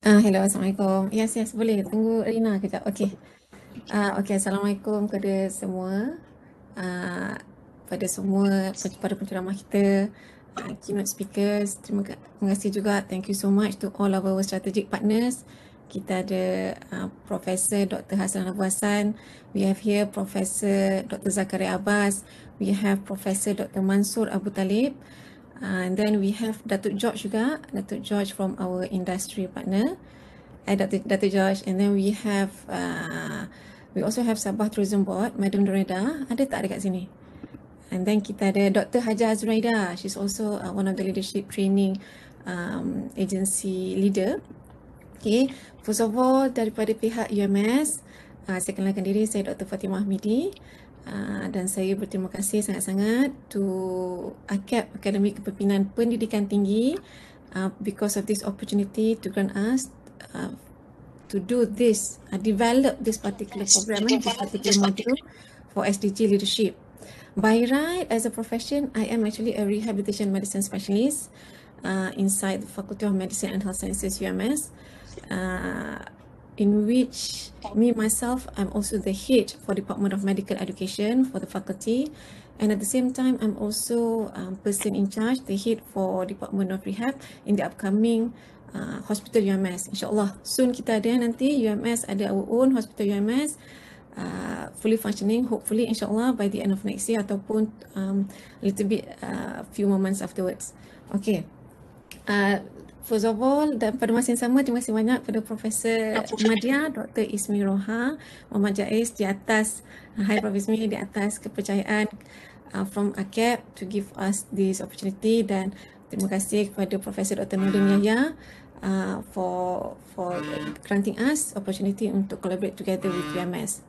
Uh, hello, Assalamualaikum. Yes, yes, boleh. Tunggu Rina kejap. Okey. Uh, Okey, Assalamualaikum kepada semua. Uh, pada semua, pada penceramah kita, uh, keynote speakers. Terima, terima kasih juga. Thank you so much to all of our strategic partners. Kita ada uh, Profesor Dr. Hassan Abu Hassan. We have here Profesor Dr. Zakaria Abbas. We have Profesor Dr. Mansur Abu Talib. Uh, and then we have Datuk George juga, Datuk George from our industry partner, uh, Datuk, Datuk George. And then we have, uh, we also have Sabah Tourism Board, Madam Doreda. Ada tak dekat sini? And then kita ada Dr. Haja Azraida. She's also uh, one of the leadership training um, agency leader. Okay, first of all daripada pihak UMS, uh, saya kenalkan diri, saya Dr. Fatimah Midi. Ah, dan saya berterima kasih sangat-sangat to ACAP Akademi Kepimpinan Pendidikan Tinggi uh, because of this opportunity to grant us uh, to do this, uh, develop this particular program, this particular module for SDG leadership. By right, as a profession, I am actually a rehabilitation medicine specialist uh, inside the Faculty of Medicine and Health Sciences UMS. Uh, in which me myself I'm also the head for Department of Medical Education for the faculty. And at the same time I'm also um, person in charge the head for Department of Rehab in the upcoming uh, hospital UMS insyaallah soon kita ada nanti UMS ada our own hospital UMS uh, fully functioning hopefully insyaallah by the end of next year ataupun um, a little bit uh, few moments afterwards. Okay. Uh, First of all, dan pada masa yang sama, terima kasih banyak kepada Profesor Madia, Dr. Ismi Roha, Muhammad Jais di atas, uh, Hai Prof. Ismi, di atas kepercayaan uh, from ACAP to give us this opportunity dan terima kasih kepada Profesor Dr. Nurdin Yahya uh, for for granting us opportunity untuk collaborate together with UMS.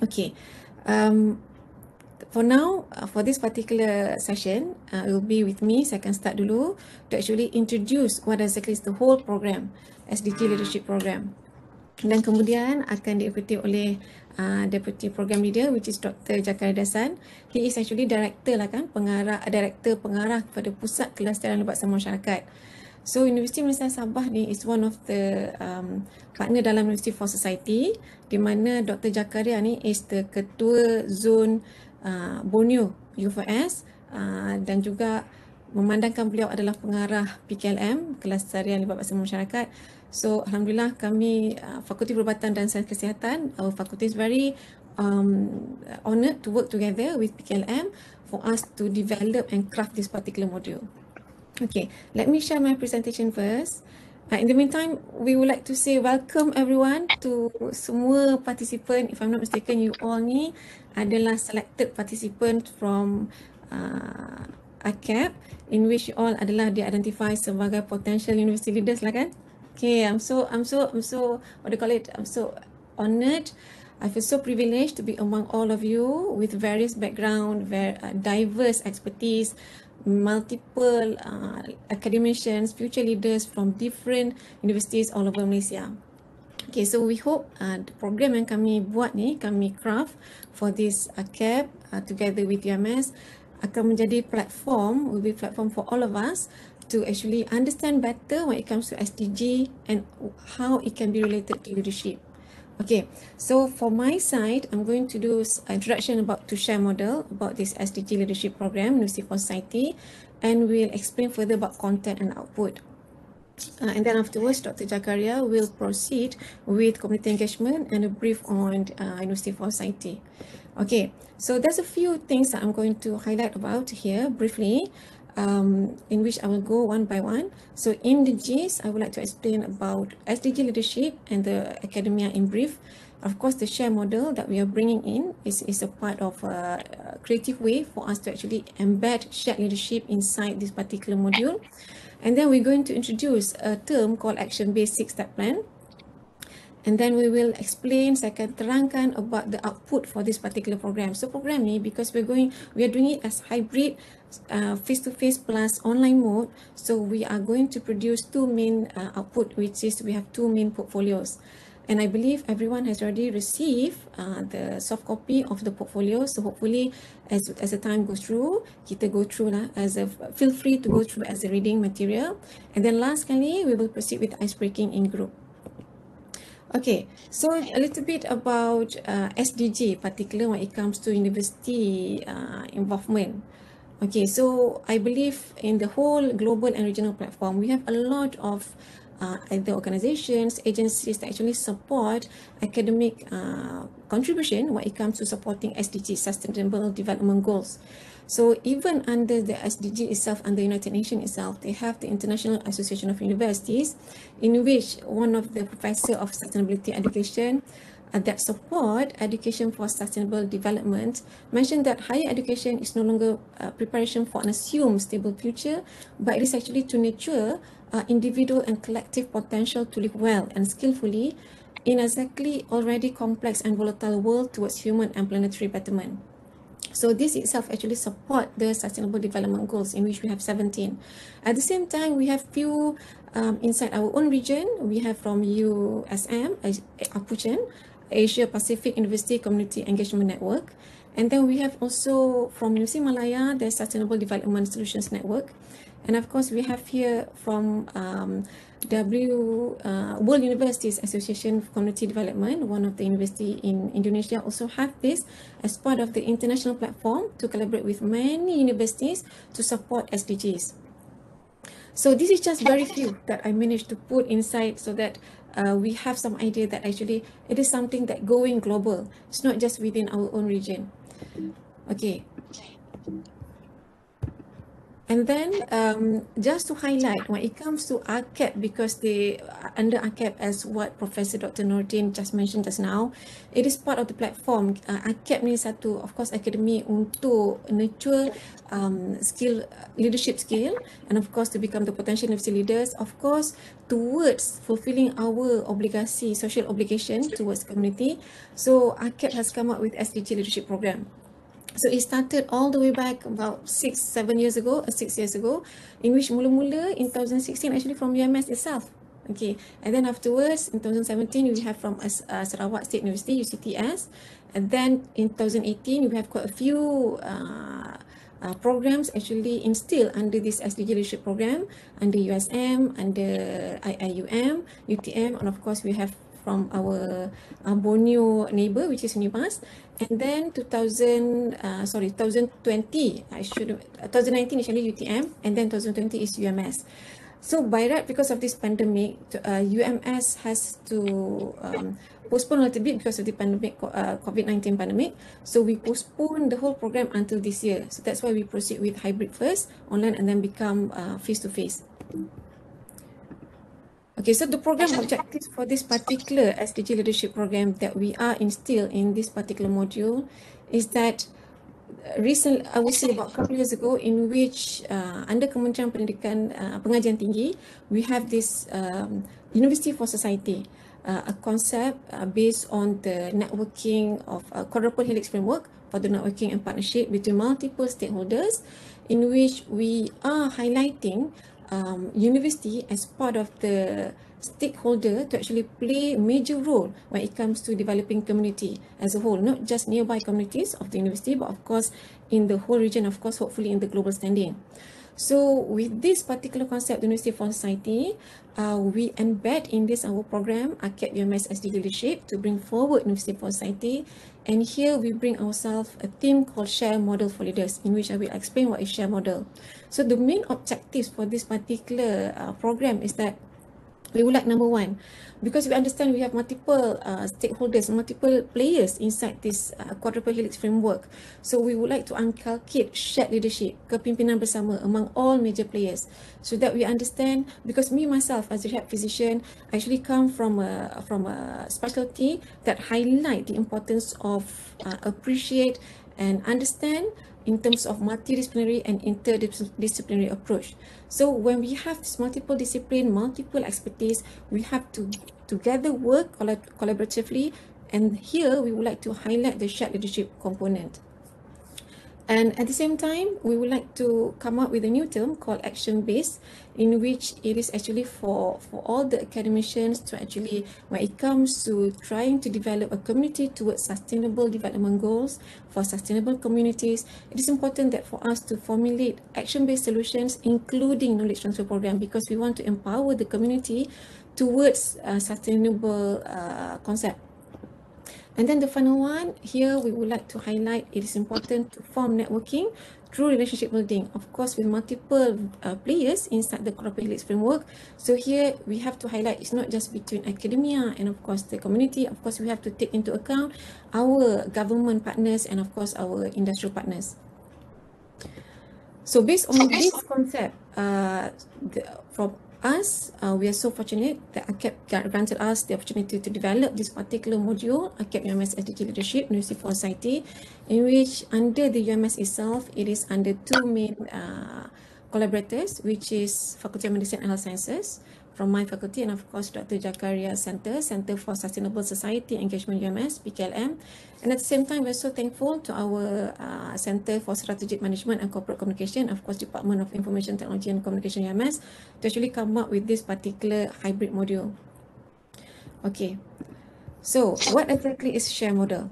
Okay. Um, for now, uh, for this particular session, uh, it will be with me. Saya akan start dulu to actually introduce what exactly is the whole program, SDG Leadership Program. Dan kemudian akan diikuti oleh uh, Deputy Program Leader which is Dr. Jakar Dasan. He is actually director lah kan, pengarah, director pengarah kepada Pusat Kelestarian Lebat Sama Masyarakat. So Universiti Malaysia Sabah ni is one of the um, partner dalam University for Society di mana Dr. Jakaria ni is the ketua zone uh, Borneo UFS uh, dan juga memandangkan beliau adalah pengarah PKLM Kelas Sarian Libat Bahasa Masyarakat. So Alhamdulillah kami uh, Fakulti Perubatan dan Sains Kesihatan, our faculty is very um, honoured to work together with PKLM for us to develop and craft this particular module. Okay, let me share my presentation first. Uh, in the meantime, we would like to say welcome everyone to semua participant. If I'm not mistaken, you all ni adalah selected participant from uh, ACAP in which you all adalah di-identify sebagai potential university leaders lah kan? Okay, I'm so, I'm so, I'm so, what do you call it? I'm so honoured. I feel so privileged to be among all of you with various background, very uh, diverse expertise, multiple uh, academicians, future leaders from different universities all over Malaysia. Okay, so we hope uh, the program yang kami buat ni, kami craft for this uh, CAP uh, together with UMS akan menjadi platform, will be platform for all of us to actually understand better when it comes to SDG and how it can be related to leadership. Okay, so for my side, I'm going to do introduction about to share model about this SDG leadership program, University for Society, and we'll explain further about content and output. Uh, and then afterwards, Dr. Jakaria will proceed with community engagement and a brief on uh, University for Society. Okay, so there's a few things that I'm going to highlight about here briefly um, in which I will go one by one. So in the gist, I would like to explain about SDG leadership and the academia in brief. Of course, the share model that we are bringing in is, is a part of a creative way for us to actually embed shared leadership inside this particular module. And then we're going to introduce a term called action-based six-step plan and then we will explain akan terangkan about the output for this particular program so program ni because we're going we are doing it as hybrid uh, face to face plus online mode so we are going to produce two main uh, output which is we have two main portfolios And I believe everyone has already received uh, the soft copy of the portfolio. So hopefully as, as the time goes through, kita go through lah, as a, feel free to go through as a reading material. And then last kali, we will proceed with ice breaking in group. Okay, so a little bit about uh, SDG, particularly when it comes to university uh, involvement. Okay, so I believe in the whole global and regional platform, we have a lot of uh, the organizations, agencies that actually support academic uh, contribution when it comes to supporting SDG, Sustainable Development Goals. So even under the SDG itself, under United Nations itself, they have the International Association of Universities, in which one of the professor of sustainability education uh, that support education for sustainable development mentioned that higher education is no longer uh, preparation for an assumed stable future, but it is actually to nurture uh, individual and collective potential to live well and skillfully in exactly already complex and volatile world towards human and planetary betterment. So this itself actually support the sustainable development goals in which we have 17. At the same time, we have few um, inside our own region. We have from USM, APUCHEN, Asia Pacific University Community Engagement Network. And then we have also from University Malaya, the Sustainable Development Solutions Network. And of course, we have here from um, W uh, World Universities Association for Community Development, one of the university in Indonesia also have this as part of the international platform to collaborate with many universities to support SDGs. So this is just very few that I managed to put inside so that uh, we have some idea that actually it is something that going global. It's not just within our own region. Okay. And then um, just to highlight when it comes to ARCAP, because they under ARCAP as what Professor Dr. Nordin just mentioned just now, it is part of the platform. Uh, ARCAP ni satu, of course, academy untuk nurture um, skill, leadership skill and of course to become the potential university leaders, of course, towards fulfilling our obligasi, social obligation towards community. So ARCAP has come up with SDG leadership program. So it started all the way back about six, seven years ago, uh, six years ago, in which mula-mula in 2016 actually from UMS itself. Okay, and then afterwards in 2017 we have from uh, Sarawak State University, UCTS, and then in 2018 we have quite a few uh, uh, programs actually instilled under this SDG leadership program under USM, under IIUM, UTM, and of course we have from our uh, Borneo neighbor, which is NUPAS. And then 2000, uh, sorry, 2020, I should, uh, 2019 is actually UTM, and then 2020 is UMS. So by right, because of this pandemic, uh, UMS has to um, postpone a little bit because of the pandemic, uh, COVID-19 pandemic. So we postpone the whole program until this year. So that's why we proceed with hybrid first, online, and then become uh, face-to-face. -face. Okay, so the program objectives for this particular SDG leadership program that we are instilled in this particular module is that uh, recent, I would say about a couple years ago, in which uh, under Kementerian Pendidikan uh, Pengajian Tinggi, we have this um, University for Society, uh, a concept uh, based on the networking of a quadruple helix framework for the networking and partnership between multiple stakeholders, in which we are highlighting um, university as part of the stakeholder to actually play major role when it comes to developing community as a whole, not just nearby communities of the university, but of course in the whole region, of course, hopefully in the global standing. So with this particular concept, University for Society, uh, we embed in this our program, ACAP UMS SD Leadership to bring forward University for Society. And here we bring ourselves a theme called Share Model for Leaders, in which I will explain what is Share Model. So the main objectives for this particular uh, program is that we would like number one, because we understand we have multiple uh, stakeholders, multiple players inside this uh, quadruple helix framework. So we would like to inculcate shared leadership, kepimpinan bersama among all major players so that we understand, because me myself as a head physician actually come from a, from a specialty that highlight the importance of uh, appreciate and understand in terms of multidisciplinary and interdisciplinary approach. So when we have multiple discipline, multiple expertise, we have to together work collaboratively and here we would like to highlight the shared leadership component. And at the same time, we would like to come up with a new term called action-based, in which it is actually for, for all the academicians to actually, when it comes to trying to develop a community towards sustainable development goals for sustainable communities, it is important that for us to formulate action-based solutions, including knowledge transfer program, because we want to empower the community towards a sustainable uh, concept. And then the final one, here we would like to highlight it is important to form networking through relationship building, of course, with multiple uh, players inside the corporate helix framework. So here we have to highlight it's not just between academia and of course the community. Of course, we have to take into account our government partners and of course our industrial partners. So based on this concept, uh, the, from us, uh, we are so fortunate that ACAP granted us the opportunity to develop this particular module, ACAP UMS SDG Leadership, University for Society, in which under the UMS itself, it is under two main uh, collaborators, which is Faculty of Medicine and Health Sciences, from my faculty and of course Dr. Jakaria Center, Center for Sustainable Society Engagement UMS, PKLM. And at the same time, we're so thankful to our uh, Center for Strategic Management and Corporate Communication, of course Department of Information Technology and Communication UMS, to actually come up with this particular hybrid module. Okay, so what exactly is share model?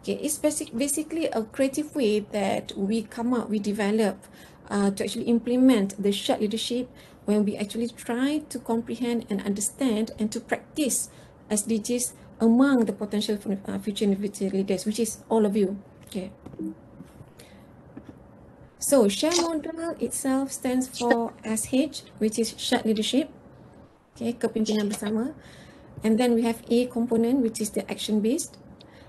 Okay, it's basic, basically a creative way that we come up, we develop uh, to actually implement the shared leadership when we actually try to comprehend and understand and to practice SDGs among the potential uh, future leaders, which is all of you. Okay. So share model itself stands for SH, which is shared leadership. Okay, kepimpinan bersama. And then we have A component, which is the action based.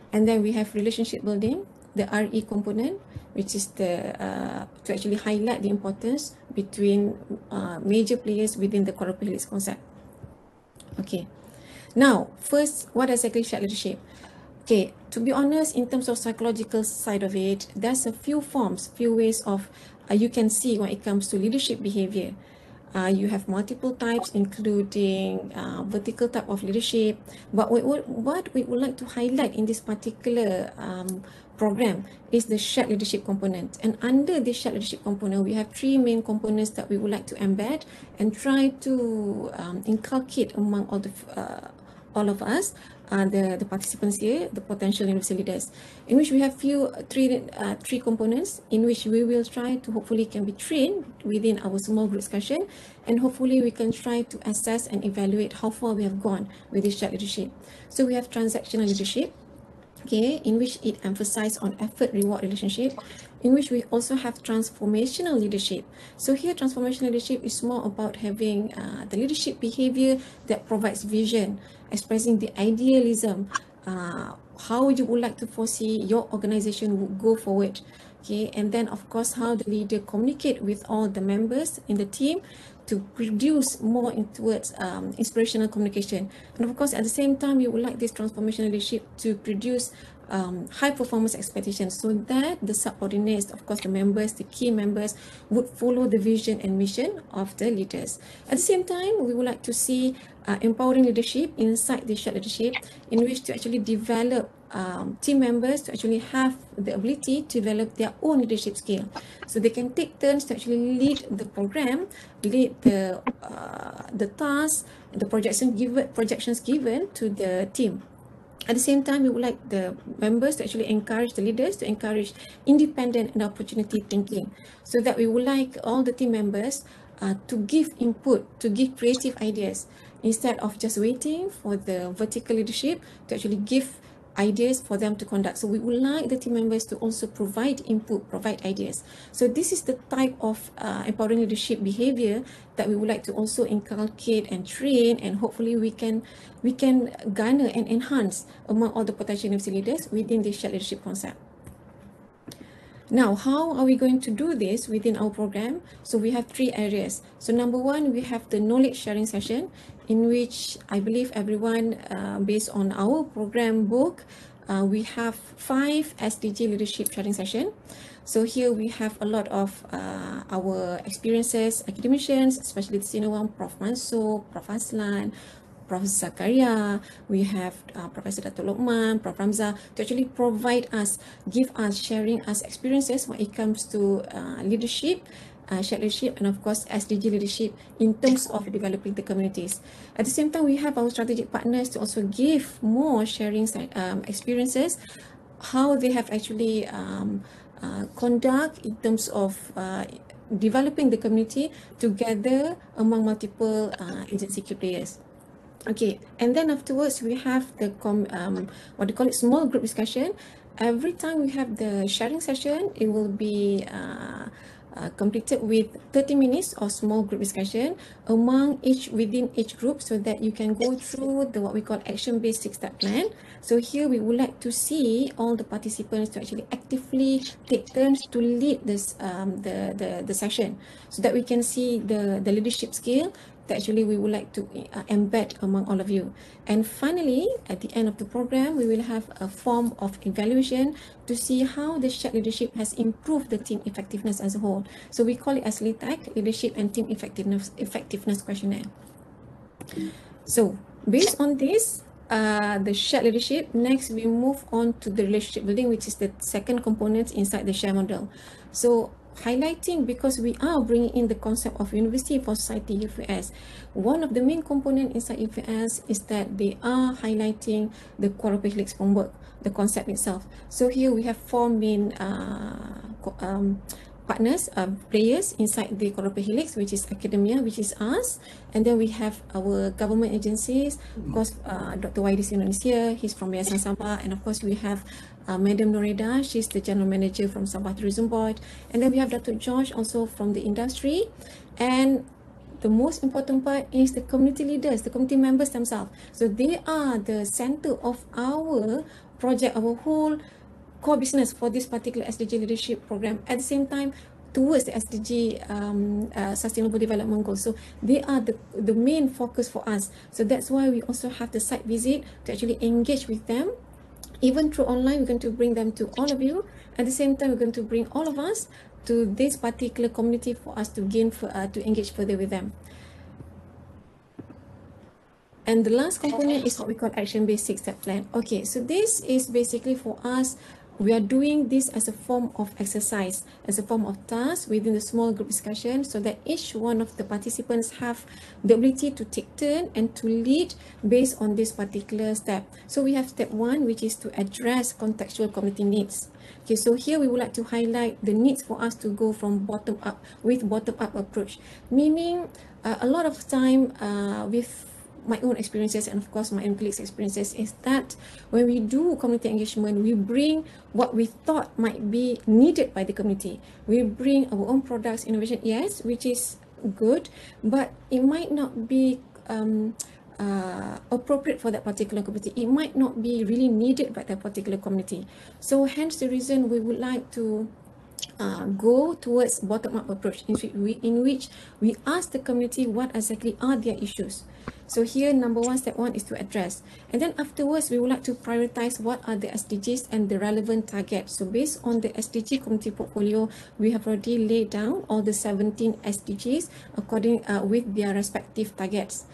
And then we have relationship building, the RE component, which is the uh, to actually highlight the importance between uh, major players within the corporate helix concept. Okay, now first, what exactly shared leadership? Okay, to be honest, in terms of psychological side of it, there's a few forms, few ways of uh, you can see when it comes to leadership behavior. Uh, you have multiple types, including uh, vertical type of leadership. But what, what we would like to highlight in this particular um, program is the shared leadership component. And under the shared leadership component, we have three main components that we would like to embed and try to um, inculcate among all the uh, all of us, uh, the the participants here, the potential university leaders, in which we have few three uh, three components in which we will try to hopefully can be trained within our small group discussion, and hopefully we can try to assess and evaluate how far we have gone with this shared leadership. So we have transactional leadership okay, in which it emphasizes on effort reward relationship, in which we also have transformational leadership. So here, transformational leadership is more about having uh, the leadership behavior that provides vision, expressing the idealism, uh, how you would like to foresee your organization would go forward. Okay, and then of course how the leader communicate with all the members in the team to produce more in towards um, inspirational communication. And of course, at the same time, we would like this transformational leadership to produce um, high performance expectations so that the subordinates, of course, the members, the key members would follow the vision and mission of the leaders. At the same time, we would like to see uh, empowering leadership inside the shared leadership in which to actually develop um, team members to actually have the ability to develop their own leadership skill. So they can take turns to actually lead the program, lead the uh, the tasks, the projection given projections given to the team. At the same time, we would like the members to actually encourage the leaders to encourage independent and opportunity thinking so that we would like all the team members uh, to give input, to give creative ideas instead of just waiting for the vertical leadership to actually give ideas for them to conduct. So we would like the team members to also provide input, provide ideas. So this is the type of uh, empowering leadership behavior that we would like to also inculcate and train and hopefully we can we can garner and enhance among all the potential university leaders within this shared leadership concept. Now, how are we going to do this within our program? So we have three areas. So number one, we have the knowledge sharing session in which I believe everyone, uh, based on our program book, uh, we have five SDG leadership sharing session. So here we have a lot of uh, our experiences, academicians, especially the senior one, Prof. Manso, Prof. Aslan, Prof. Zakaria, we have uh, Professor Dato Lokman, Prof. Ramza to actually provide us, give us, sharing us experiences when it comes to uh, leadership, uh, shared leadership and of course SDG leadership in terms of developing the communities. At the same time, we have our strategic partners to also give more sharing um, experiences, how they have actually um, uh, conduct in terms of uh, developing the community together among multiple uh, agency key players. Okay, and then afterwards we have the com um, what you call it small group discussion. Every time we have the sharing session, it will be uh, uh, completed with 30 minutes of small group discussion among each within each group so that you can go through the what we call action based six step plan. So here we would like to see all the participants to actually actively take turns to lead this um, the, the the session so that we can see the the leadership skill that actually we would like to uh, embed among all of you. And finally, at the end of the program, we will have a form of evaluation to see how the shared leadership has improved the team effectiveness as a whole. So we call it as LETAC, Leadership and Team Effectiveness, Effectiveness Questionnaire. So based on this, uh, the shared leadership, next we move on to the relationship building, which is the second component inside the share model. So highlighting because we are bringing in the concept of University for Society UFS. One of the main component inside UFS is that they are highlighting the Quadruple Helix framework, the concept itself. So here we have four main uh, um, partners, uh, players inside the Quadruple Helix, which is academia, which is us. And then we have our government agencies, of course, uh, Dr. YDC Indonesia, he's from Yayasan Sabah. And of course, we have uh, Madam Noreda, she's the general manager from Sabah Tourism Board. And then we have Dr. George also from the industry. And the most important part is the community leaders, the community members themselves. So they are the center of our project, our whole core business for this particular SDG leadership program. At the same time, towards the SDG um, uh, sustainable development goals. So they are the, the main focus for us. So that's why we also have the site visit to actually engage with them even through online, we're going to bring them to all of you. At the same time, we're going to bring all of us to this particular community for us to gain, for, uh, to engage further with them. And the last component is what we call action-based six-step plan. Okay, so this is basically for us we are doing this as a form of exercise, as a form of task within the small group discussion so that each one of the participants have the ability to take turn and to lead based on this particular step. So we have step one, which is to address contextual community needs. Okay, so here we would like to highlight the needs for us to go from bottom up with bottom up approach, meaning uh, a lot of time uh, with my own experiences and of course my own colleagues' experiences is that when we do community engagement, we bring what we thought might be needed by the community. We bring our own products, innovation, yes, which is good, but it might not be um, uh, appropriate for that particular community. It might not be really needed by that particular community. So hence the reason we would like to uh, go towards bottom-up approach in which, we, in which we ask the community what exactly are their issues. So here, number one, step one is to address. And then afterwards, we would like to prioritize what are the SDGs and the relevant targets. So based on the SDG community portfolio, we have already laid down all the 17 SDGs according uh, with their respective targets.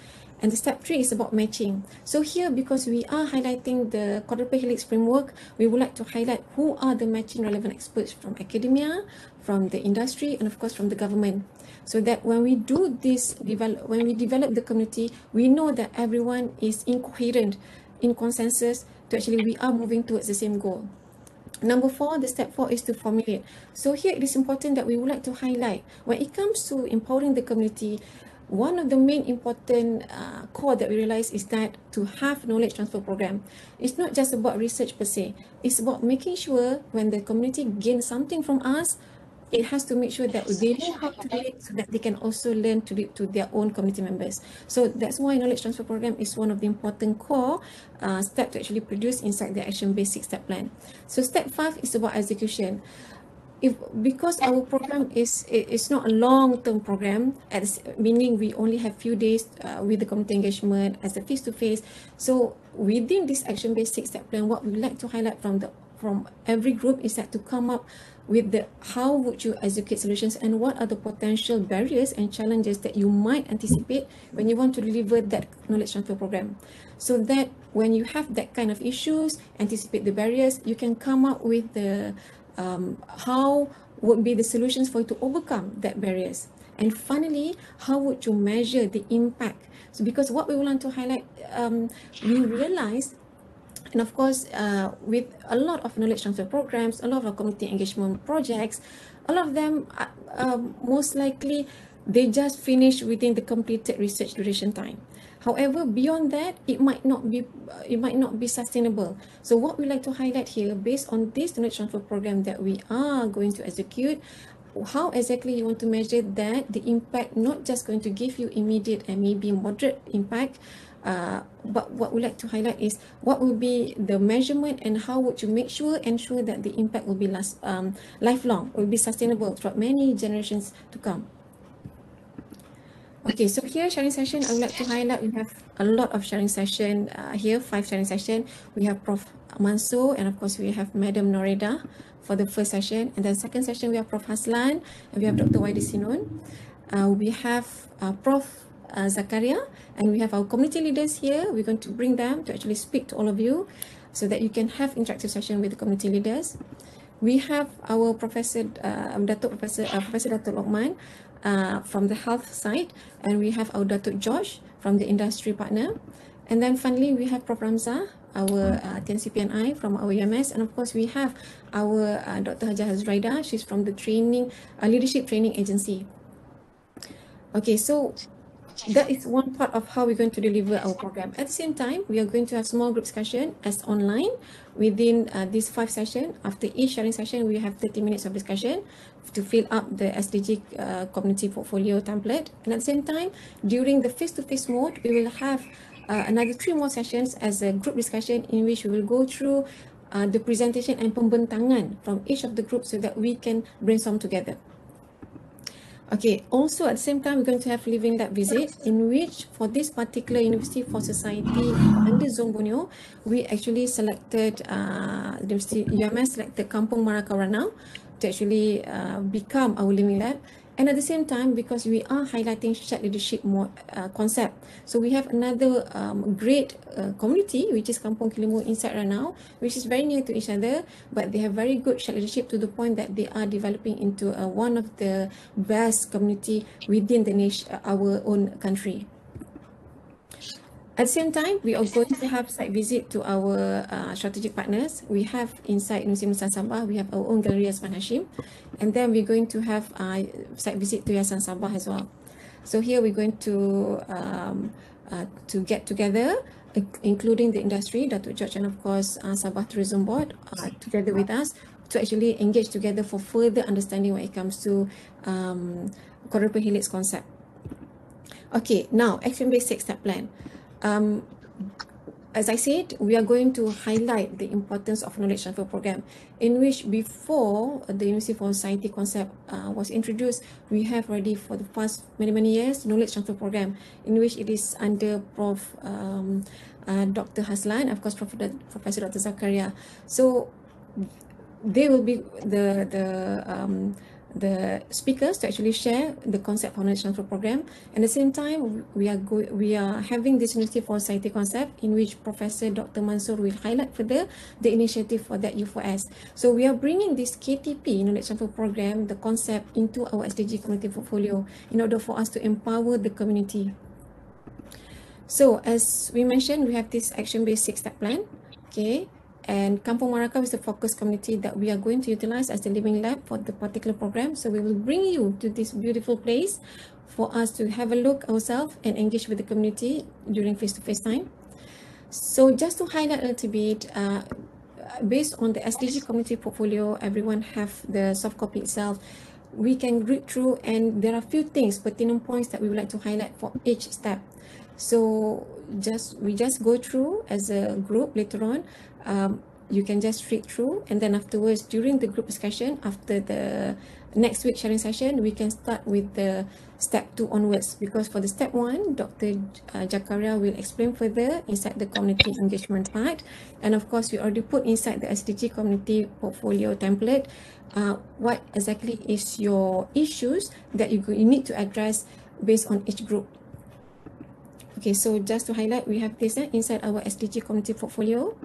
And the step three is about matching. So here, because we are highlighting the quadruple helix framework, we would like to highlight who are the matching relevant experts from academia, from the industry, and of course from the government. So that when we do this, develop, when we develop the community, we know that everyone is incoherent, in consensus, to actually we are moving towards the same goal. Number four, the step four is to formulate. So here it is important that we would like to highlight when it comes to empowering the community, one of the main important uh, core that we realize is that to have knowledge transfer program, it's not just about research per se. It's about making sure when the community gains something from us, it has to make sure that they know how to do it so that they can also learn to do it to their own community members. So that's why knowledge transfer program is one of the important core uh, steps to actually produce inside the action basic step plan. So step five is about execution if because our program is it's not a long term program as meaning we only have few days uh, with the community engagement as a face to face so within this action based six step plan what we like to highlight from the from every group is that to come up with the how would you educate solutions and what are the potential barriers and challenges that you might anticipate when you want to deliver that knowledge transfer program. So that when you have that kind of issues anticipate the barriers you can come up with the um, how would be the solutions for you to overcome that barriers and finally how would you measure the impact so because what we want to highlight um, we realize and of course, uh, with a lot of knowledge transfer programs, a lot of community engagement projects, a lot of them, uh, uh, most likely, they just finish within the completed research duration time. However, beyond that, it might not be uh, it might not be sustainable. So what we like to highlight here, based on this knowledge transfer program that we are going to execute, how exactly you want to measure that the impact not just going to give you immediate and maybe moderate impact, uh, but what we like to highlight is what will be the measurement and how would you make sure ensure that the impact will be last um, lifelong, will be sustainable throughout many generations to come. Okay, so here sharing session, I would like to highlight we have a lot of sharing session uh, here, five sharing session. We have Prof. Mansur and of course we have Madam Noreda for the first session. And then second session we have Prof. Haslan and we have Dr. Waidi Sinun. Uh, we have uh, Prof uh, Zakaria and we have our community leaders here. We're going to bring them to actually speak to all of you so that you can have interactive session with the community leaders. We have our Professor uh, Datuk Professor uh, Professor Datuk Lokman uh, from the health side and we have our Datuk Josh from the industry partner. And then finally we have Prof Ramza our uh, TNCPNI from our UMS and of course we have our uh, Dr. Hajah Hazraida she's from the training uh, leadership training agency okay so that is one part of how we're going to deliver our program. At the same time, we are going to have small group discussion as online within uh, this five session. After each sharing session, we have 30 minutes of discussion to fill up the SDG uh, community portfolio template. And at the same time, during the face-to-face -face mode, we will have uh, another three more sessions as a group discussion in which we will go through uh, the presentation and pembentangan from each of the groups so that we can brainstorm together. Okay, also at the same time, we're going to have Living Lab visit in which for this particular University for Society under Borneo, we actually selected, uh, University UMS selected Kampung Marakawarna to actually uh, become our Living Lab. And at the same time because we are highlighting shared leadership more uh, concept. So we have another um, great uh, community which is Kampung Kilimu inside right now which is very near to each other but they have very good shared leadership to the point that they are developing into uh, one of the best community within the nation uh, our own country At the same time, we are going to have site visit to our uh, strategic partners. We have inside Universiti Nusa Sabah, we have our own gallery Asman Hashim. And then we're going to have uh, site visit to Yayasan Sabah as well. So here we're going to um, uh, to get together, including the industry, Datuk George and of course uh, Sabah Tourism Board uh, together with us to actually engage together for further understanding when it comes to um, quadruple helix concept. Okay, now action-based six-step plan um, as I said, we are going to highlight the importance of knowledge transfer program in which before the University for Society concept uh, was introduced, we have already for the past many, many years, knowledge transfer program in which it is under Prof. Um, uh, Dr. Haslan, of course, Prof. Professor Dr. Zakaria. So they will be the, the um, the speakers to actually share the concept for knowledge transfer program. At the same time, we are go we are having this initiative for Society concept in which Professor Dr. Mansur will highlight further the initiative for that U4S. So we are bringing this KTP knowledge transfer program, the concept into our SDG community portfolio in order for us to empower the community. So as we mentioned, we have this action-based six-step plan. Okay, and Kampung Maraka is the focus community that we are going to utilize as the living lab for the particular program. So we will bring you to this beautiful place for us to have a look ourselves and engage with the community during face-to-face -face time. So just to highlight a little bit, uh, based on the SDG community portfolio, everyone have the soft copy itself. We can read through and there are a few things, pertinent points that we would like to highlight for each step. So just we just go through as a group later on um, you can just read through and then afterwards during the group discussion after the next week sharing session, we can start with the step two onwards because for the step one, Dr. Uh, Jakaria will explain further inside the community engagement part. And of course, we already put inside the SDG community portfolio template uh, what exactly is your issues that you, you need to address based on each group. Okay, so just to highlight, we have this inside our SDG community portfolio.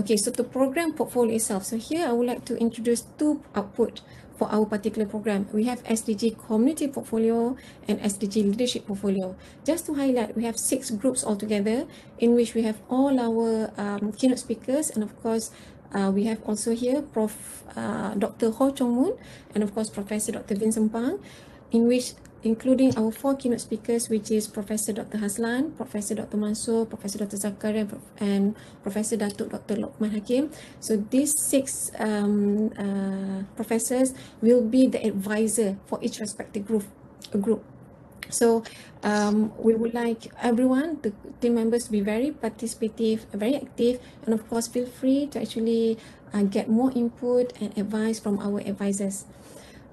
Okay, so the program portfolio itself. So here I would like to introduce two output for our particular program. We have SDG community portfolio and SDG leadership portfolio. Just to highlight, we have six groups altogether in which we have all our um, keynote speakers and of course uh, we have also here Prof. Uh, Dr. Ho Chong Moon and of course Professor Dr. Vincent Pang in which including our four keynote speakers which is Professor Dr. Haslan, Professor Dr. Mansur, Professor Dr. Zakaria and Professor Datuk Dr. Lokman Hakim. So these six um, uh, professors will be the advisor for each respective group. group. So um, we would like everyone, the team members to be very participative, very active and of course feel free to actually uh, get more input and advice from our advisors.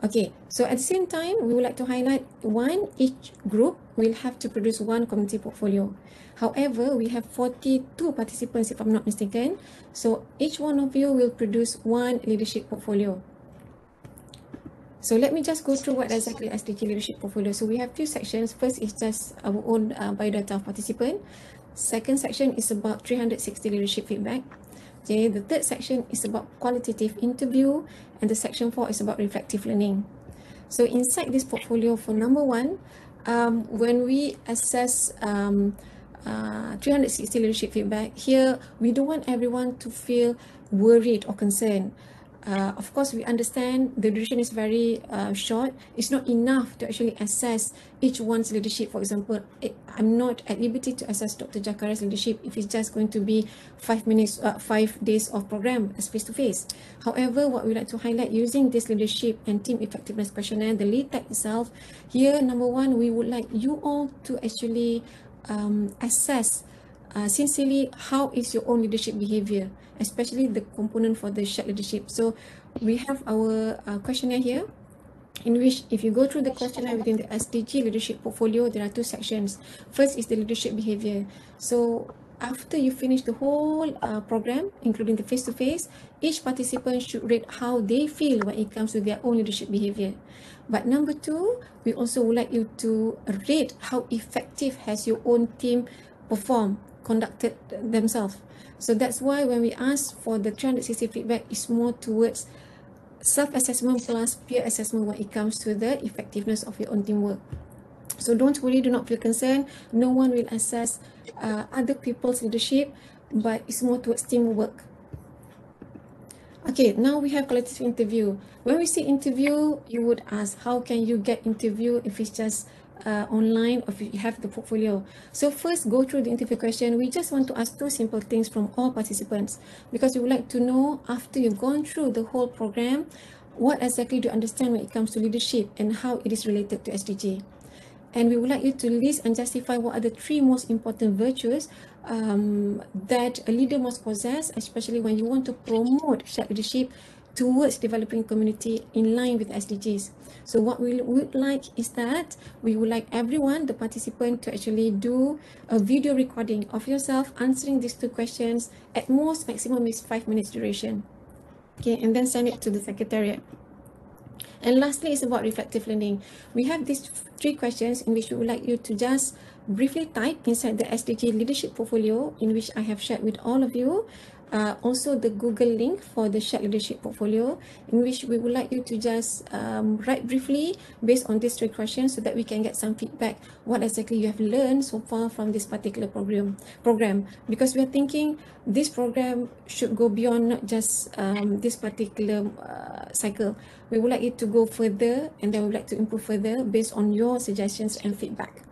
Okay, so at the same time, we would like to highlight one, each group will have to produce one community portfolio. However, we have 42 participants if I'm not mistaken. So each one of you will produce one leadership portfolio. So let me just go through what exactly SDG leadership portfolio. So we have few sections. First is just our own uh, biodata of participant. Second section is about 360 leadership feedback. Okay, the third section is about qualitative interview and the section four is about reflective learning. So inside this portfolio for number one, um, when we assess um, uh, 360 leadership feedback, here we don't want everyone to feel worried or concerned uh, of course, we understand the duration is very uh, short. It's not enough to actually assess each one's leadership. For example, I'm not at liberty to assess Dr. Jakaria's leadership if it's just going to be five minutes, uh, five days of program as face-to-face. However, what we like to highlight using this leadership and team effectiveness questionnaire, the lead tag itself, here, number one, we would like you all to actually um, assess uh, sincerely how is your own leadership behavior especially the component for the shared leadership. So we have our uh, questionnaire here in which if you go through the questionnaire within the SDG leadership portfolio there are two sections. First is the leadership behavior. So after you finish the whole uh, program including the face-to-face each participant should rate how they feel when it comes to their own leadership behavior. But number two we also would like you to rate how effective has your own team performed conducted themselves. So that's why when we ask for the 360 feedback, it's more towards self-assessment plus peer assessment when it comes to the effectiveness of your own teamwork. So don't worry, do not feel concerned. No one will assess uh, other people's leadership, but it's more towards teamwork. Okay, now we have collective interview. When we say interview, you would ask, how can you get interview if it's just uh, online or if you have the portfolio. So first go through the interview question. We just want to ask two simple things from all participants because we would like to know after you've gone through the whole program, what exactly do you understand when it comes to leadership and how it is related to SDG. And we would like you to list and justify what are the three most important virtues um, that a leader must possess, especially when you want to promote shared leadership towards developing community in line with SDGs. So what we would like is that we would like everyone, the participant, to actually do a video recording of yourself answering these two questions. At most, maximum is five minutes duration. Okay, and then send it to the secretariat. And lastly, it's about reflective learning. We have these three questions in which we would like you to just briefly type inside the SDG leadership portfolio in which I have shared with all of you uh, also the Google link for the shared leadership portfolio in which we would like you to just um, write briefly based on these three questions so that we can get some feedback what exactly you have learned so far from this particular program program. Because we are thinking this program should go beyond not just um, this particular uh, cycle. We would like it to go further and then we would like to improve further based on your suggestions and feedback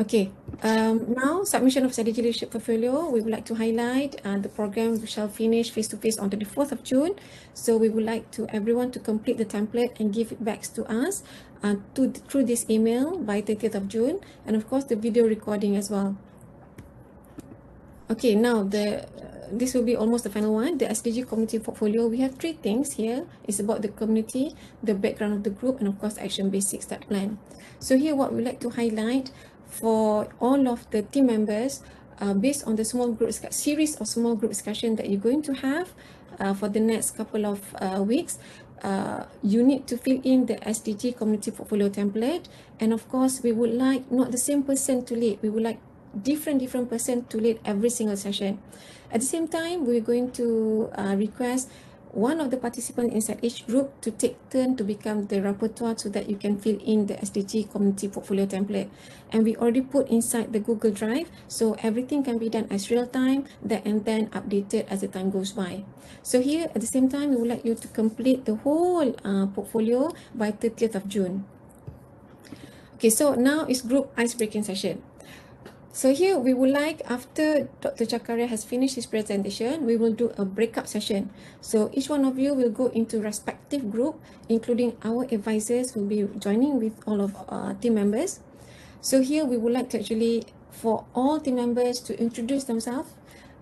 Okay, um, now submission of strategy leadership portfolio, we would like to highlight uh, the program shall finish face-to-face on the 4th of June. So we would like to everyone to complete the template and give it back to us uh, to, through this email by 30th of June and of course the video recording as well. Okay, now the this will be almost the final one, the SDG community portfolio. We have three things here. It's about the community, the background of the group, and of course, action basic start plan. So here, what we like to highlight for all of the team members, uh, based on the small group series of small group discussion that you're going to have uh, for the next couple of uh, weeks, uh, you need to fill in the SDG community portfolio template. And of course, we would like not the same person to lead. We would like different different person to lead every single session. At the same time, we're going to uh, request one of the participants inside each group to take turn to become the rapporteur so that you can fill in the SDG community portfolio template. And we already put inside the Google Drive, so everything can be done as real time that and then updated as the time goes by. So here at the same time, we would like you to complete the whole uh, portfolio by 30th of June. Okay, so now is group ice breaking session. So here we would like after Dr. Chakaria has finished his presentation, we will do a breakup session. So each one of you will go into respective group, including our advisors will be joining with all of uh, team members. So here we would like to actually, for all team members to introduce themselves.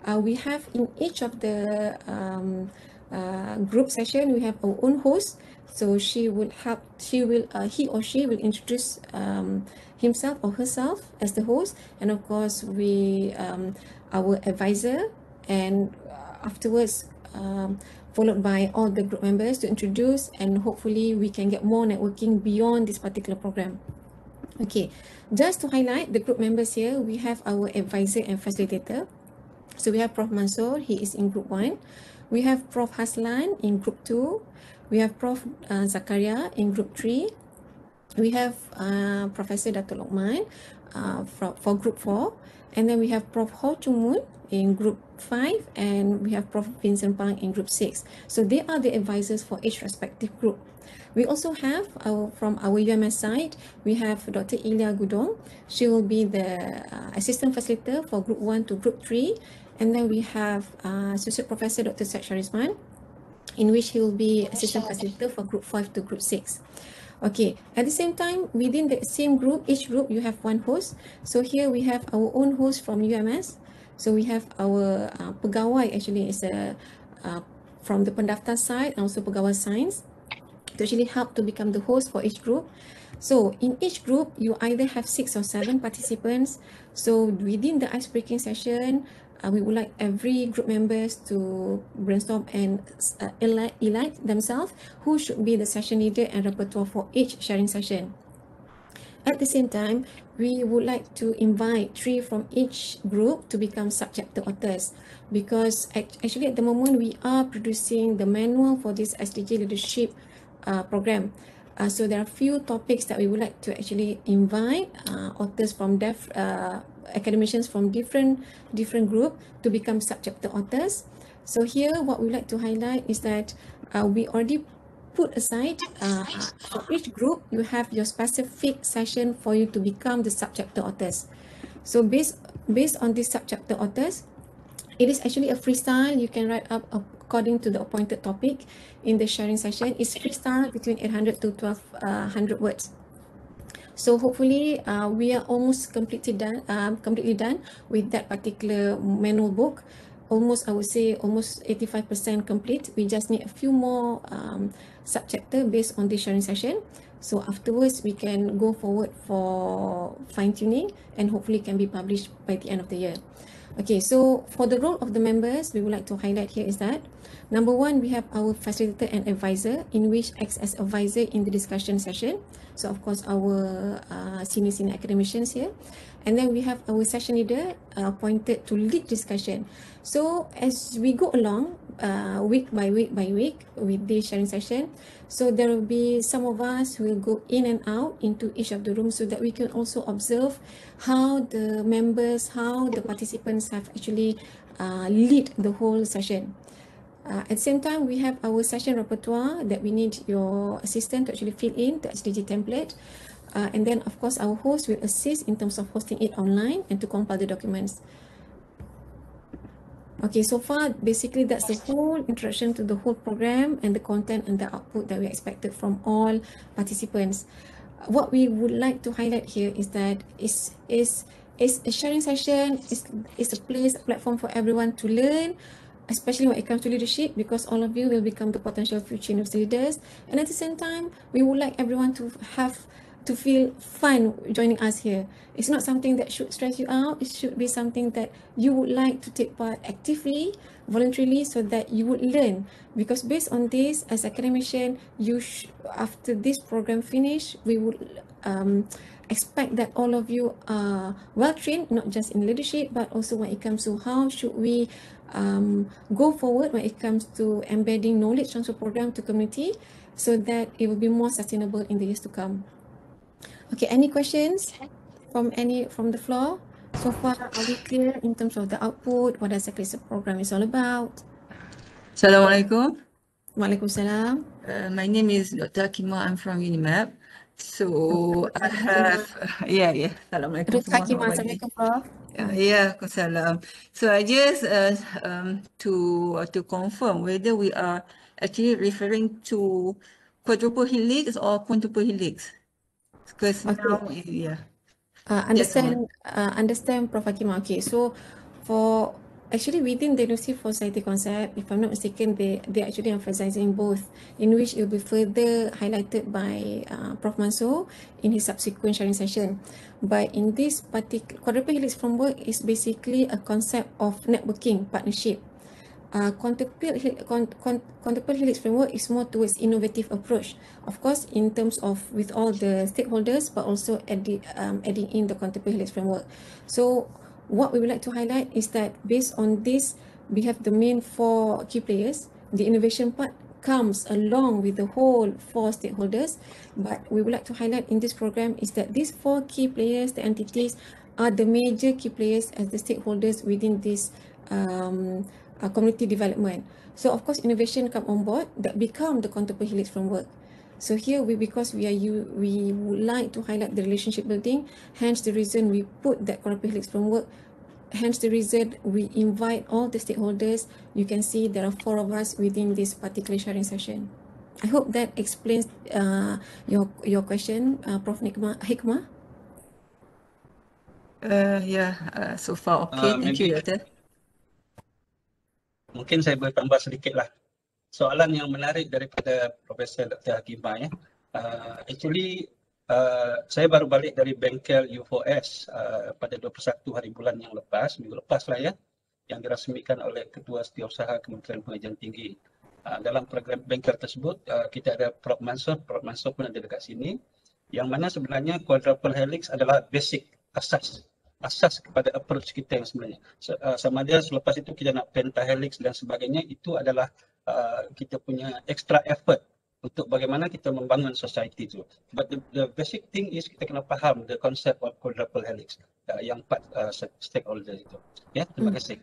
Uh, we have in each of the um, uh, group session, we have our own host. So she will help, she will, uh, he or she will introduce um, himself or herself as the host. And of course we um, our advisor and afterwards um, followed by all the group members to introduce and hopefully we can get more networking beyond this particular program. Okay just to highlight the group members here we have our advisor and facilitator. So we have prof. Mansour he is in group 1 we have prof. Haslan in group 2 we have prof uh, zakaria in group 3 we have uh, Professor Dato Lokman uh, for, for group 4 and then we have Prof Ho Chung Moon in group 5 and we have Prof Vincent Pang in group 6 so they are the advisors for each respective group we also have our, from our UMS side, we have Dr. Ilya Gudong. She will be the uh, assistant facilitator for group 1 to group 3. And then we have uh, Associate Professor Dr. Syed Sharizman, in which he will be assistant facilitator for group 5 to group 6. Okay, at the same time, within the same group, each group you have one host. So here we have our own host from UMS. So we have our uh, pegawai actually is a uh, from the pendaftar side and also pegawai science to actually help to become the host for each group. So in each group, you either have six or seven participants. So within the ice breaking session, uh, we would like every group members to brainstorm and uh, elect, elect themselves who should be the session leader and rapporteur for each sharing session. At the same time, we would like to invite three from each group to become subject authors because actually at the moment we are producing the manual for this SDG leadership uh, program. Uh, so there are few topics that we would like to actually invite uh, authors from deaf uh, academicians from different different group to become subchapter authors. So here what we like to highlight is that uh, we already put aside uh, for each group you have your specific session for you to become the subchapter authors. So based based on this subchapter authors, it is actually a freestyle. You can write up according to the appointed topic in the sharing session. It's freestyle between 800 to 1200 uh, words. So hopefully uh, we are almost completely done, um, completely done with that particular manual book. Almost, I would say, almost 85% complete. We just need a few more um, subjects based on this sharing session. So afterwards, we can go forward for fine tuning and hopefully can be published by the end of the year. Okay, so for the role of the members, we would like to highlight here is that number one, we have our facilitator and advisor in which acts as advisor in the discussion session. So of course, our uh, senior senior academicians here. And then we have our session leader uh, appointed to lead discussion. So as we go along, uh, week by week by week with this sharing session, so there will be some of us who will go in and out into each of the rooms so that we can also observe how the members, how the participants have actually uh, lead the whole session. Uh, at the same time, we have our session repertoire that we need your assistant to actually fill in the SDG template. Uh, and then, of course, our host will assist in terms of hosting it online and to compile the documents. Okay, so far, basically, that's the whole introduction to the whole program and the content and the output that we expected from all participants. What we would like to highlight here is that is is is a sharing session, is is a place, a platform for everyone to learn, especially when it comes to leadership, because all of you will become the potential future university leaders. And at the same time, we would like everyone to have to feel fun joining us here. It's not something that should stress you out. It should be something that you would like to take part actively, voluntarily, so that you would learn. Because based on this, as academician, you sh- after this program finish, we would um, expect that all of you are well trained, not just in leadership, but also when it comes to how should we um, go forward when it comes to embedding knowledge transfer program to community so that it will be more sustainable in the years to come. Okay, any questions from any from the floor? So far, are we clear in terms of the output? What exactly the program is all about? Assalamualaikum. Waalaikumsalam. Uh, my name is Dr. Akima. I'm from Unimap. So I have, yeah, yeah. Assalamualaikum. Dr. Hakimah, semua. Assalamualaikum Prof. Uh, yeah, Salam. So I just uh, um, to uh, to confirm whether we are actually referring to quadruple helix or quintuple helix. Because Okay. now, yeah. Uh, understand, uh, understand Prof. Hakimah. Okay, so for actually within the for Society concept, if I'm not mistaken, they they actually emphasizing both, in which it will be further highlighted by uh, Prof. Mansur in his subsequent sharing session. But in this particular quadruple helix framework is basically a concept of networking partnership. Uh, quintuple, hel- con, con, quintuple helix framework is more towards innovative approach. Of course, in terms of with all the stakeholders, but also adding, um, adding in the quintuple helix framework. So what we would like to highlight is that based on this, we have the main four key players. The innovation part comes along with the whole four stakeholders. But we would like to highlight in this program is that these four key players, the entities, are the major key players as the stakeholders within this um, uh, community development. So of course, innovation come on board that become the quintuple helix framework. So here we because we are you we would like to highlight the relationship building, hence the reason we put that quadruple helix framework. Hence the reason we invite all the stakeholders. You can see there are four of us within this particular sharing session. I hope that explains uh, your your question, uh, Prof. Nikma, Hikmah. Uh, yeah, uh, so far okay. Uh, Thank you, maybe- Doctor. Mungkin saya boleh tambah sedikit lah. Soalan yang menarik daripada Profesor Dr. Hakimah ya. Uh, actually, uh, saya baru balik dari bengkel U4S uh, pada 21 hari bulan yang lepas, minggu lepas lah ya, yang dirasmikan oleh Ketua Setiausaha Kementerian Pengajian Tinggi. Uh, dalam program bengkel tersebut, uh, kita ada Prof. Mansur, Prof. Mansur pun ada dekat sini, yang mana sebenarnya quadruple helix adalah basic asas asas kepada approach kita yang sebenarnya. So, uh, sama ada selepas itu kita nak pentahelix dan sebagainya itu adalah uh, kita punya extra effort untuk bagaimana kita membangun society itu. But the, the basic thing is kita kena faham the concept of quadruple helix uh, yang empat uh, stakeholder itu. Ya, terima Hmm. kasih.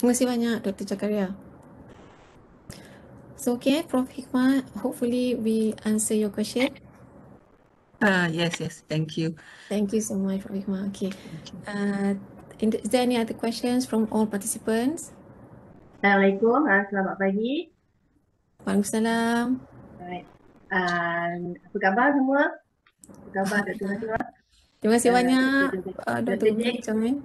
Terima kasih banyak Dr. Zakaria. So okay, Prof. Hikmah, hopefully we answer your question. Uh, yes, yes. Thank you. Thank you so much, Prof. Hikmah. Okay. Uh, in- is there any other questions from all participants? Assalamualaikum, ah, selamat pagi. Waalaikumsalam. Alright. Ah, apa khabar semua? Apa khabar Dr. Nasira? Terima kasih Uh, banyak Dr. uh, Dr. Umi. Jamin.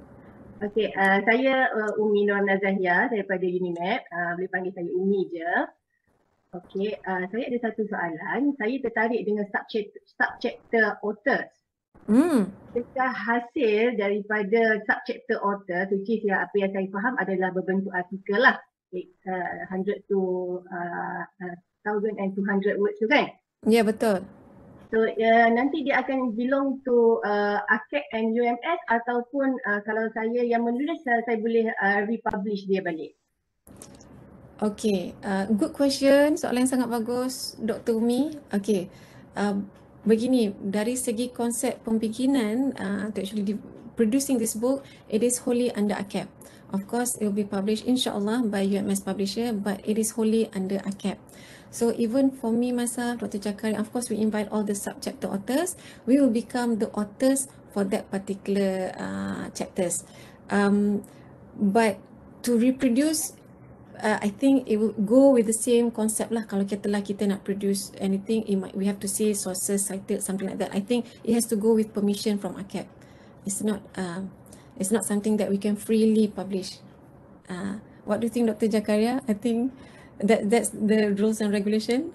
Okey, ah, saya uh, Umi Nur Nazahia daripada Unimap. Ah, boleh panggil saya Umi je. Okey, ah, saya ada satu soalan. Saya tertarik dengan subchapter, subchapter authors. Hmm. Adakah hasil daripada subchapter author, which is yang apa yang saya faham adalah berbentuk artikel lah. Like, uh, 100 to uh, uh, 1200 words tu kan? Ya, betul. So uh, nanti dia akan belong to uh, ACAD and UMS ataupun uh, kalau saya yang menulis uh, saya boleh uh, republish dia balik. Okay, uh, good question. Soalan yang sangat bagus, Dr. Umi. Okay, uh, begini, dari segi konsep pembikinan, uh, to actually de- producing this book, it is wholly under ACAP. Of course, it will be published insyaAllah by UMS publisher, but it is wholly under ACAP. So even for me myself, Dr. Jakari, of course we invite all the subchapter authors. We will become the authors for that particular uh, chapters. Um, but to reproduce uh, I think it will go with the same concept lah. Kalau kita lah kita nak produce anything, it might, we have to say sources cited something like that. I think it has to go with permission from ACAP. It's not um, it's not something that we can freely publish. Uh, What do you think, Dr. Jakaria? I think that that's the rules and regulation.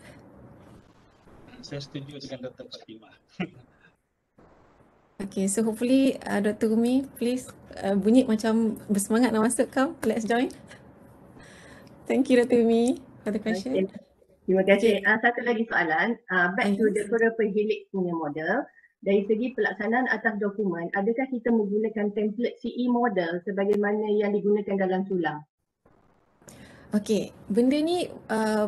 Saya setuju dengan Dr. Fatimah. Okay, so hopefully uh, Dr. Umi, please uh, bunyi macam bersemangat nak masuk kau. Let's join. Thank you Dr. Umi for the question. Okay. Terima kasih. Uh, satu lagi soalan. Uh, back to Yes. the Coral Helix punya model. Dari segi pelaksanaan atas dokumen, adakah kita menggunakan template CE model sebagaimana yang digunakan dalam sulam? Okay, benda ni uh,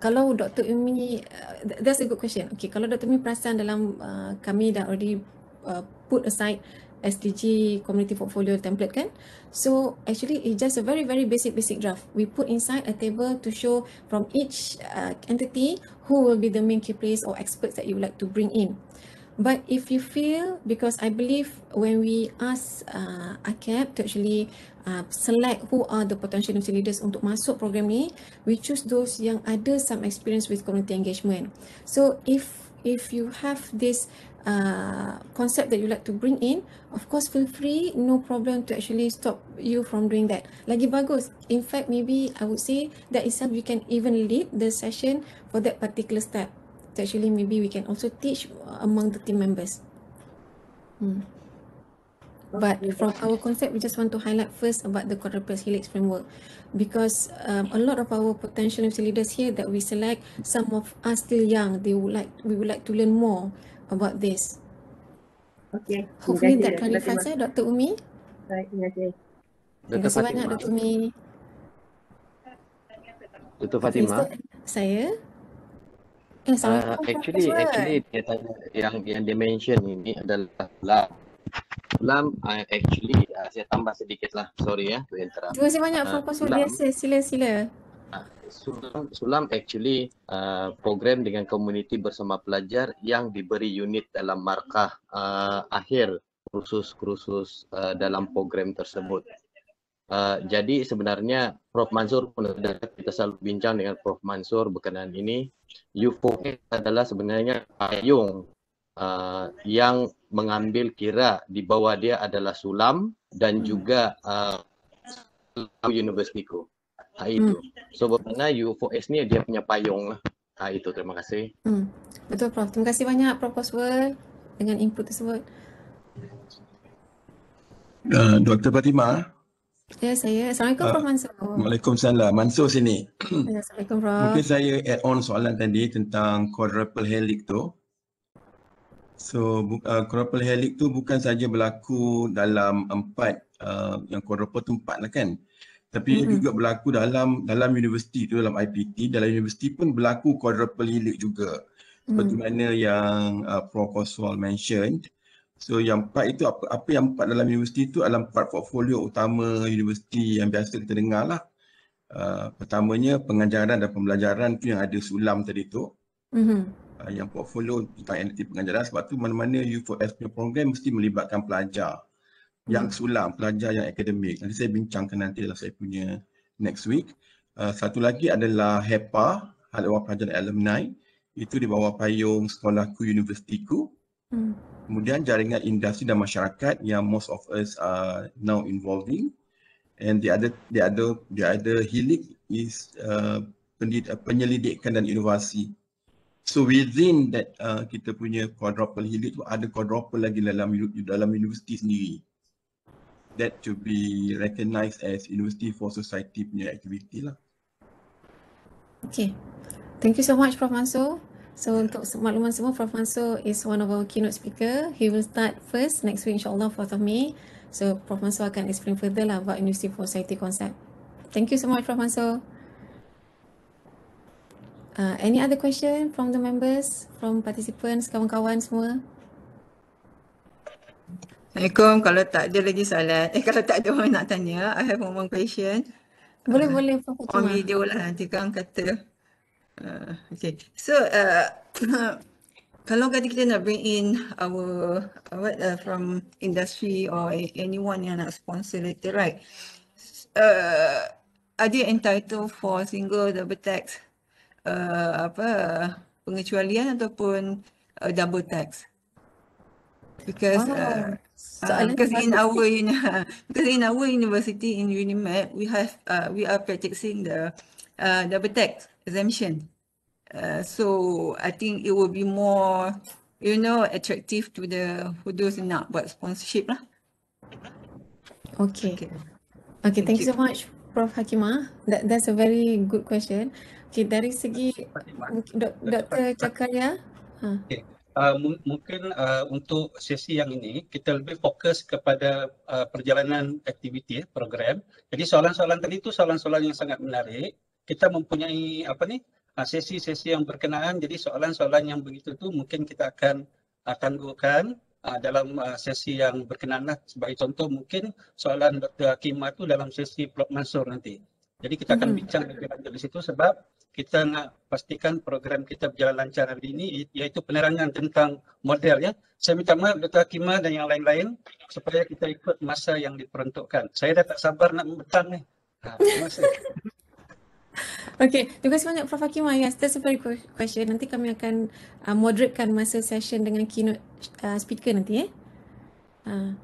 kalau Dr. Umi, uh, th- that's a good question. Okay, kalau Dr. Umi perasan dalam uh, kami dah already uh, put aside SDG community portfolio template kan. So actually it's just a very very basic basic draft. We put inside a table to show from each uh, entity who will be the main key players or experts that you would like to bring in. But if you feel, because I believe when we ask uh, ACAP to actually uh, select who are the potential industry leaders untuk masuk program ni, we choose those yang ada some experience with community engagement. So if if you have this uh, concept that you like to bring in, of course feel free, no problem to actually stop you from doing that. Lagi bagus. In fact, maybe I would say that itself you can even lead the session for that particular step. So actually maybe we can also teach among the team members. Hmm. But from our concept, we just want to highlight first about the quadruples helix framework because um, a lot of our potential leaders here that we select, some of us still young, they would like we would like to learn more about this. Okey. Hopefully Terima that clarifies Dr. eh, Dr. Umi. Baik, terima kasih. Terima Dr. kasih banyak Fatimah. Dr. Umi. Dr. Okay, Fatimah. so, saya. Eh, Uh, actually, actually dia tanya yang yang dia mention ini adalah sulam. Sulam uh, actually uh, saya tambah sedikit lah. Sorry ya, to interrupt. Terima kasih banyak. Pasal sulam. biasa. Sila sila. Sulam, sulam actually uh, program dengan komuniti bersama pelajar yang diberi unit dalam markah uh, akhir kursus-kursus uh, dalam program tersebut. Uh, jadi sebenarnya Prof Mansur pun kita selalu bincang dengan Prof Mansur berkenaan ini. UFOS adalah sebenarnya payung uh, yang mengambil kira di bawah dia adalah sulam dan Hmm. juga uh, universitiku. Ha, itu. So bermakna UFOS ni dia punya payung lah. Ha, itu terima kasih. Hmm. Betul Prof. Terima kasih banyak Prof. Oswald dengan input tersebut. Uh, Dr. Fatimah, Ya, saya. Assalamualaikum Ah, Prof. Mansur. Waalaikumsalam. Mansur sini. Ya, Assalamualaikum Prof. Mungkin saya add on soalan tadi tentang quadruple helix tu. So, uh, quadruple helix tu bukan saja berlaku dalam empat, uh, yang quadruple tu empat lah kan. Tapi Mm-mm. juga berlaku dalam dalam universiti tu, dalam IPT. Dalam universiti pun berlaku quadruple helix juga. Seperti Hmm. mana yang uh, Prof. Oswald mentioned. So yang empat itu apa, apa yang empat dalam universiti itu adalah empat portfolio utama universiti yang biasa kita dengar lah. Uh, pertamanya pengajaran dan pembelajaran tu yang ada sulam tadi tu. Mhm. Uh, yang portfolio tentang entiti pengajaran sebab tu mana-mana U4S punya program mesti melibatkan pelajar. Yang Hmm. sulam, pelajar yang akademik. Nanti saya bincangkan nanti dalam saya punya next week. Uh, satu lagi adalah HEPA, Hal Ehwal Pelajar dan Alumni. Itu di bawah payung sekolahku, universitiku. Hmm. Kemudian jaringan industri dan masyarakat yang most of us are now involving. And the other the other the other helix is uh, penyelidikan dan inovasi. So within that uh, kita punya quadruple helix tu ada quadruple lagi dalam dalam universiti sendiri. That to be recognized as University for Society punya activity lah. Okay. Thank you so much Prof. Mansur. So untuk makluman semua, Prof. Mansur is one of our keynote speaker. He will start first next week insyaAllah 4th of May. So Prof. Mansur akan explain further lah about University for Society concept. Thank you so much Prof. Mansur. Uh, any other question from the members, from participants, kawan-kawan semua? Assalamualaikum. Kalau tak ada lagi soalan, eh kalau tak ada orang nak tanya, I have one more question. Boleh, Uh, boleh Prof. on video lah nanti kan kata. Uh, okay. So, uh, kalau kata kita nak bring in our, uh, what, uh, from industry or anyone yang nak sponsor later, right? Uh, are they entitled for single double tax, uh, apa, pengecualian ataupun uh, double tax? Because uh, Wow. Uh, because in our uni- because in our university in UNIMED we have uh, we are practicing the uh, double tax exemption. Uh, so I think it will be more you know attractive to the who those who nak buat sponsorship lah. Okay. Okay. Okay, thank you you. so much Prof Hakimah. That that's a very good question. Okay, dari segi Dr. Cakaria. Ha. Uh, mu- mungkin uh, untuk sesi yang ini kita lebih fokus kepada uh, perjalanan aktiviti eh, program. Jadi soalan-soalan tadi itu soalan-soalan yang sangat menarik. Kita mempunyai apa ni uh, sesi-sesi yang berkenaan. Jadi soalan-soalan yang begitu tu mungkin kita akan uh, tangguhkan uh, dalam uh, sesi yang berkenaan lah. Sebagai contoh mungkin soalan Dr. Hakimah tu dalam sesi Prof Mansur nanti. Jadi kita akan Mhm. bincang lebih lanjut di situ sebab kita nak pastikan program kita berjalan lancar hari ini iaitu penerangan tentang model ya. Saya minta maaf Dr. Hakimah dan yang lain-lain supaya kita ikut masa yang diperuntukkan. Saya dah tak sabar nak membetang ni. Ha, terima kasih. Okay, terima kasih banyak Prof Hakimah. Yes, that's a very good question. Nanti kami akan uh, moderatekan masa session dengan keynote uh, speaker nanti eh. Uh,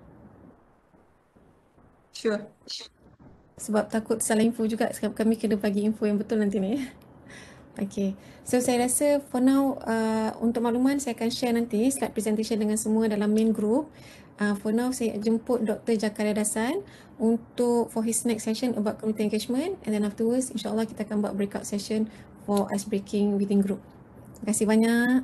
Sure. sebab takut salah info juga sebab kami kena bagi info yang betul nanti ni. Okay, so saya rasa for now uh, untuk makluman saya akan share nanti slide presentation dengan semua dalam main group. Uh, for now saya jemput Dr. Jakaria Dasan untuk for his next session about community engagement and then afterwards insyaAllah kita akan buat breakout session for ice breaking within group. Terima kasih banyak.